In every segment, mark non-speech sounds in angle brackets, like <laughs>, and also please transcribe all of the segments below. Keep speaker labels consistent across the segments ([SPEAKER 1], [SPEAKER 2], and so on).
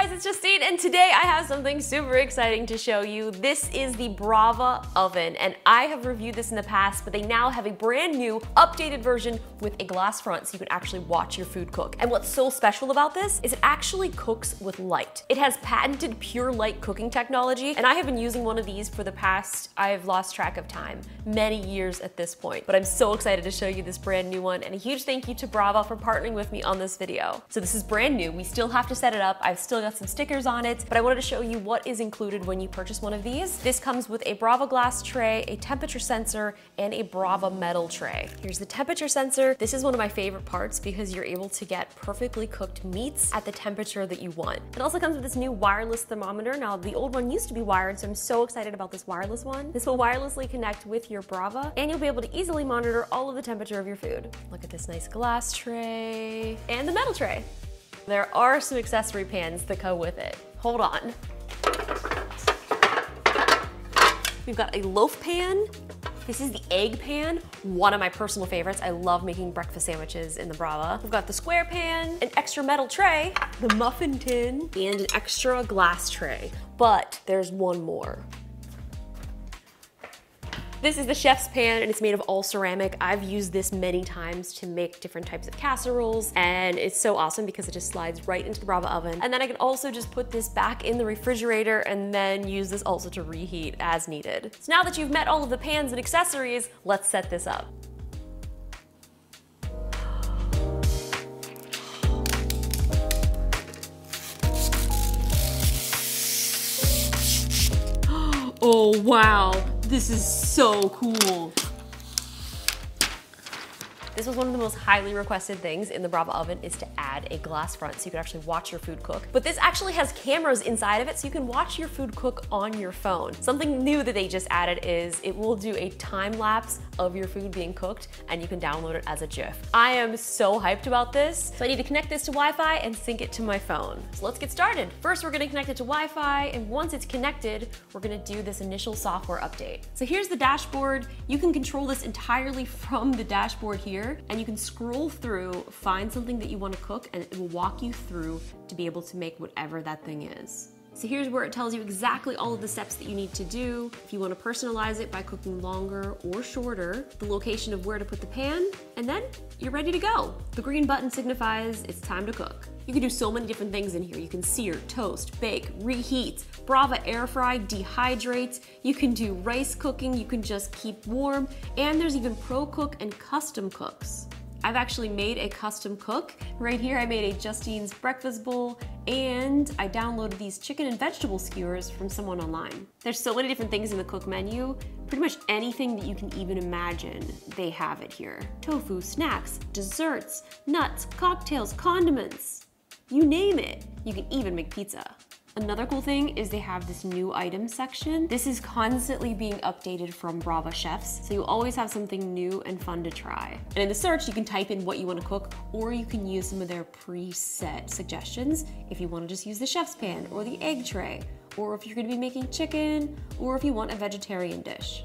[SPEAKER 1] guys, it's Justine, and today I have something super exciting to show you. This is the Brava oven, and I have reviewed this in the past, but they now have a brand new, updated version with a glass front so you can actually watch your food cook. And what's so special about this is it actually cooks with light. It has patented pure light cooking technology, and I have been using one of these for the past, I've lost track of time, many years at this point. But I'm so excited to show you this brand new one, and a huge thank you to Brava for partnering with me on this video. So this is brand new. We still have to set it up. I've still got some stickers on it, but I wanted to show you what is included when you purchase one of these. This comes with a Brava glass tray, a temperature sensor, and a Brava metal tray. Here's the temperature sensor. This is one of my favorite parts because you're able to get perfectly cooked meats at the temperature that you want. It also comes with this new wireless thermometer. Now, the old one used to be wired, so I'm so excited about this wireless one. This will wirelessly connect with your Brava, and you'll be able to easily monitor all of the temperature of your food. Look at this nice glass tray and the metal tray. There are some accessory pans that go with it. Hold on. We've got a loaf pan. This is the egg pan, one of my personal favorites. I love making breakfast sandwiches in the Brava. We've got the square pan, an extra metal tray, the muffin tin, and an extra glass tray. But there's one more. This is the chef's pan and it's made of all ceramic. I've used this many times to make different types of casseroles and it's so awesome because it just slides right into the Brava oven. And then I can also just put this back in the refrigerator and then use this also to reheat as needed. So now that you've met all of the pans and accessories, let's set this up. <gasps> Oh wow, this is so cool. This was one of the most highly requested things in the Brava oven is to add a glass front so you can actually watch your food cook. But this actually has cameras inside of it so you can watch your food cook on your phone. Something new that they just added is it will do a time lapse of your food being cooked and you can download it as a GIF. I am so hyped about this. So I need to connect this to Wi-Fi and sync it to my phone. So let's get started. First, we're gonna connect it to Wi-Fi and once it's connected, we're gonna do this initial software update. So here's the dashboard. You can control this entirely <laughs> from the dashboard here and you can scroll through, find something that you want to cook, and it will walk you through to be able to make whatever that thing is. So here's where it tells you exactly all of the steps that you need to do. If you want to personalize it by cooking longer or shorter, the location of where to put the pan, and then you're ready to go. The green button signifies it's time to cook. You can do so many different things in here. You can sear, toast, bake, reheat, Brava air fry, dehydrate. You can do rice cooking, you can just keep warm, and there's even pro cook and custom cooks. I've actually made a custom cook. Right here I made a Justine's breakfast bowl and I downloaded these chicken and vegetable skewers from someone online. There's so many different things in the cook menu. Pretty much anything that you can even imagine, they have it here. Tofu, snacks, desserts, nuts, cocktails, condiments. You name it. You can even make pizza. Another cool thing is they have this new item section. This is constantly being updated from Brava chefs, so you always have something new and fun to try. And in the search, you can type in what you want to cook, or you can use some of their preset suggestions if you want to just use the chef's pan or the egg tray, or if you're going to be making chicken, or if you want a vegetarian dish.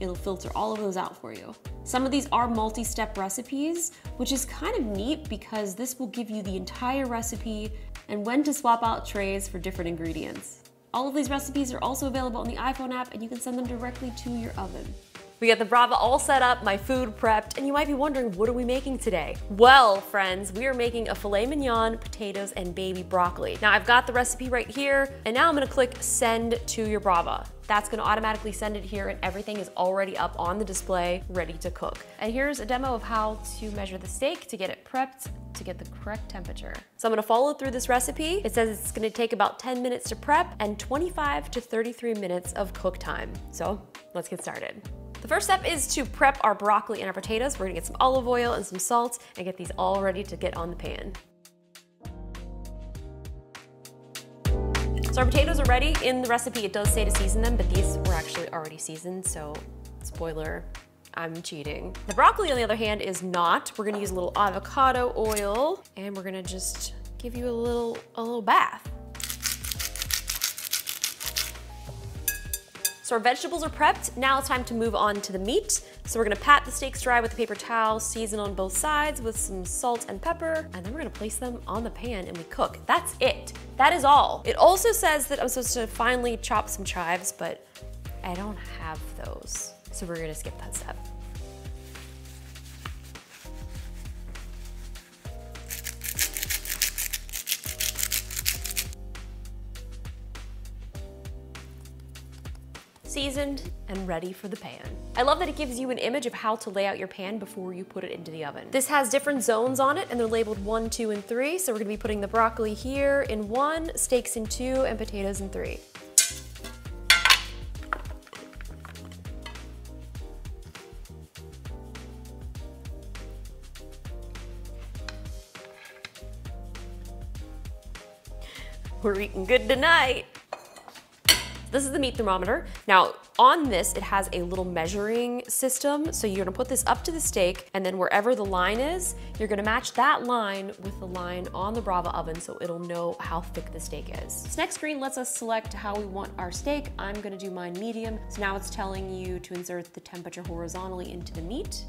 [SPEAKER 1] It'll filter all of those out for you. Some of these are multi-step recipes, which is kind of neat because this will give you the entire recipe and when to swap out trays for different ingredients. All of these recipes are also available on the iPhone app and you can send them directly to your oven. We got the Brava all set up, my food prepped, and you might be wondering, what are we making today? Well, friends, we are making a filet mignon, potatoes, and baby broccoli. Now I've got the recipe right here, and now I'm gonna click send to your Brava. That's gonna automatically send it here and everything is already up on the display, ready to cook. And here's a demo of how to measure the steak to get it prepped to get the correct temperature. So I'm gonna follow through this recipe. It says it's gonna take about 10 minutes to prep and 25 to 33 minutes of cook time. So let's get started. The first step is to prep our broccoli and our potatoes. We're gonna get some olive oil and some salt and get these all ready to get on the pan. So our potatoes are ready. In the recipe, it does say to season them, but these were actually already seasoned, so spoiler, I'm cheating. The broccoli, on the other hand, is not. We're gonna use a little avocado oil, and we're gonna just give you a little, a little bath. So our vegetables are prepped. Now it's time to move on to the meat. So we're gonna pat the steaks dry with a paper towel, season on both sides with some salt and pepper, and then we're gonna place them on the pan and we cook. That's it. That is all. It also says that I'm supposed to finely chop some chives, but I don't have those. So we're gonna skip that step. seasoned and ready for the pan. I love that it gives you an image of how to lay out your pan before you put it into the oven. This has different zones on it and they're labeled one, two, and three. So we're gonna be putting the broccoli here in one, steaks in two, and potatoes in three. We're eating good tonight. This is the meat thermometer. Now, on this, it has a little measuring system. So you're gonna put this up to the steak and then wherever the line is, you're gonna match that line with the line on the Brava oven so it'll know how thick the steak is. This next screen lets us select how we want our steak. I'm gonna do mine medium. So now it's telling you to insert the temperature horizontally into the meat.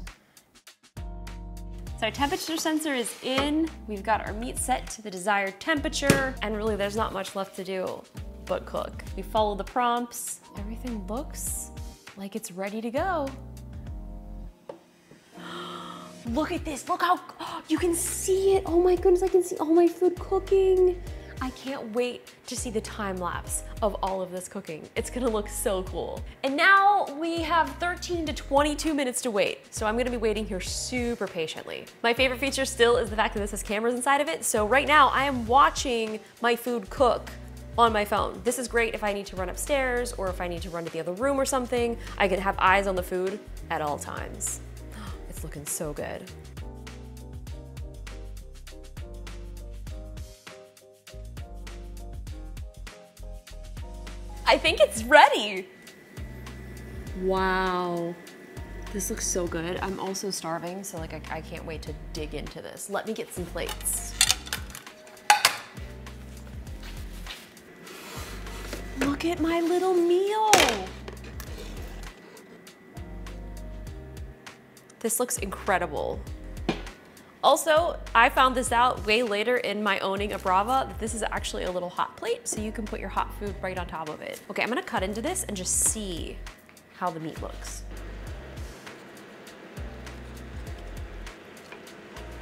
[SPEAKER 1] So our temperature sensor is in. We've got our meat set to the desired temperature and really there's not much left to do but cook. We follow the prompts. Everything looks like it's ready to go. <gasps> Look at this, look how, oh, <gasps> you can see it. Oh my goodness, I can see all my food cooking. I can't wait to see the time lapse of all of this cooking. It's gonna look so cool. And now we have 13 to 22 minutes to wait. So I'm gonna be waiting here super patiently. My favorite feature still is the fact that this has cameras inside of it. So right now I am watching my food cook on my phone. This is great if I need to run upstairs or if I need to run to the other room or something. I can have eyes on the food at all times. <gasps> It's looking so good. I think it's ready. Wow. This looks so good. I'm also starving, so like I, I can't wait to dig into this. Let me get some plates. Look at my little meal. This looks incredible. Also, I found this out way later in my owning a Brava that this is actually a little hot plate, so you can put your hot food right on top of it. Okay, I'm gonna cut into this and just see how the meat looks.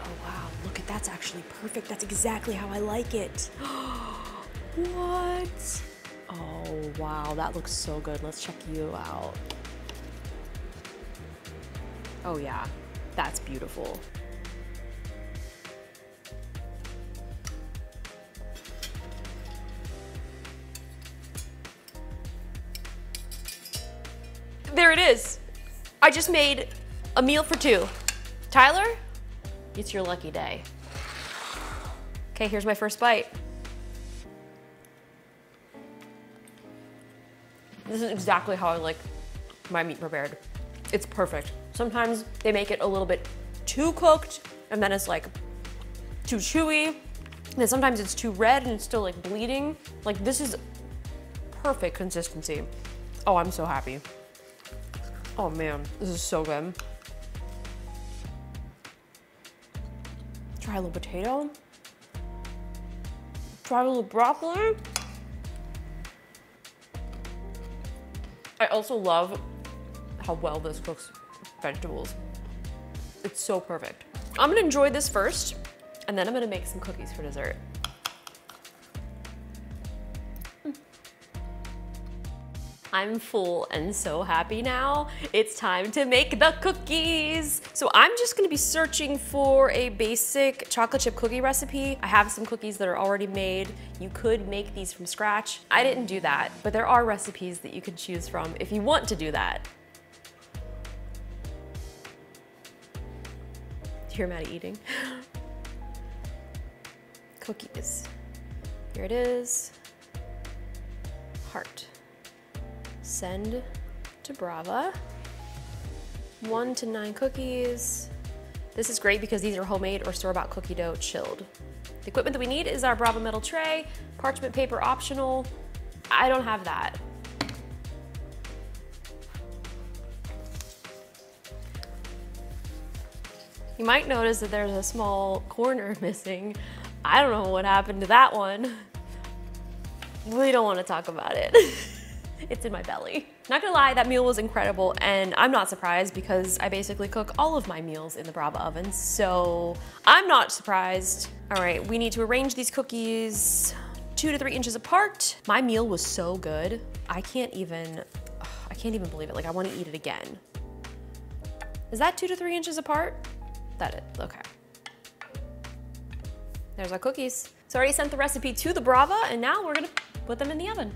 [SPEAKER 1] Oh wow, look at that's actually perfect. That's exactly how I like it. <gasps> what? Oh, wow, that looks so good. Let's check you out. Oh yeah, that's beautiful. Is. I just made a meal for two. Tyler, it's your lucky day. Okay, here's my first bite. This is exactly how I like my meat prepared. It's perfect. Sometimes they make it a little bit too cooked and then it's like too chewy. And sometimes it's too red and it's still like bleeding. Like this is perfect consistency. Oh, I'm so happy. Oh man, this is so good. Try a little potato. Try a little broccoli. I also love how well this cooks vegetables. It's so perfect. I'm gonna enjoy this first, and then I'm gonna make some cookies for dessert. I'm full and so happy now. It's time to make the cookies. So I'm just gonna be searching for a basic chocolate chip cookie recipe. I have some cookies that are already made. You could make these from scratch. I didn't do that, but there are recipes that you can choose from if you want to do that. Do you hear Maddie eating? <gasps> Cookies. Here it is. Heart send to Brava. One to nine cookies. This is great because these are homemade or store-bought cookie dough chilled. The equipment that we need is our Brava metal tray, parchment paper optional. I don't have that. You might notice that there's a small corner <laughs> missing. I don't know what happened to that one. We don't want to talk about it. <laughs> it's in my belly. Not gonna lie, that meal was incredible and I'm not surprised because I basically cook all of my meals in the Brava oven, so I'm not surprised. All right, we need to arrange these cookies two to three inches apart. My meal was so good. I can't even, I can't even believe it. Like I wanna eat it again. Is that two to three inches apart? That it, okay. There's our cookies. So I already sent the recipe to the Brava and now we're gonna put them in the oven.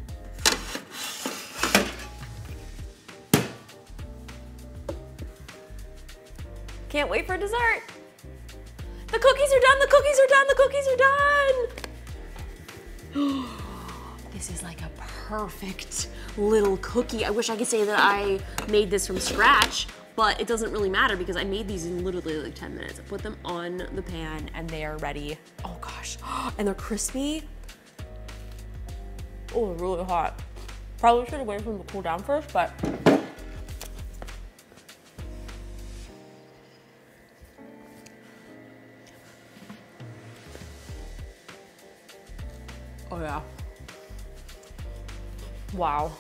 [SPEAKER 1] Can't wait for dessert. The cookies are done, the cookies are done, the cookies are done. <gasps> this is like a perfect little cookie. I wish I could say that I made this from scratch, but it doesn't really matter because I made these in literally like 10 minutes. I put them on the pan and they are ready. Oh gosh, <gasps> and they're crispy. Oh, really hot. Probably should have waited for them to cool down first, but Oh yeah. Wow.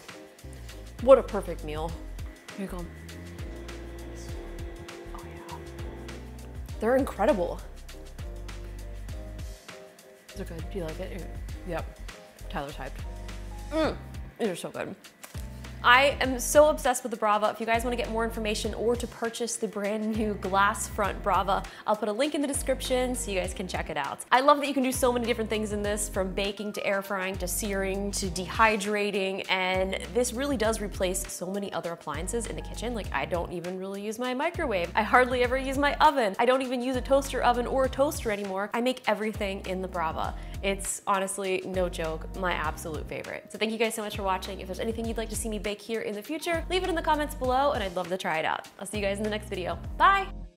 [SPEAKER 1] What a perfect meal. Here you go. Oh yeah. They're incredible. They're good. Do you like it? Yep. Tyler's hyped. Mmm. These are so good. I am so obsessed with the Brava. If you guys wanna get more information or to purchase the brand new glass front Brava, I'll put a link in the description so you guys can check it out. I love that you can do so many different things in this from baking to air frying to searing to dehydrating and this really does replace so many other appliances in the kitchen. Like I don't even really use my microwave. I hardly ever use my oven. I don't even use a toaster oven or a toaster anymore. I make everything in the Brava. It's honestly, no joke, my absolute favorite. So thank you guys so much for watching. If there's anything you'd like to see me bake here in the future, leave it in the comments below and I'd love to try it out. I'll see you guys in the next video. Bye!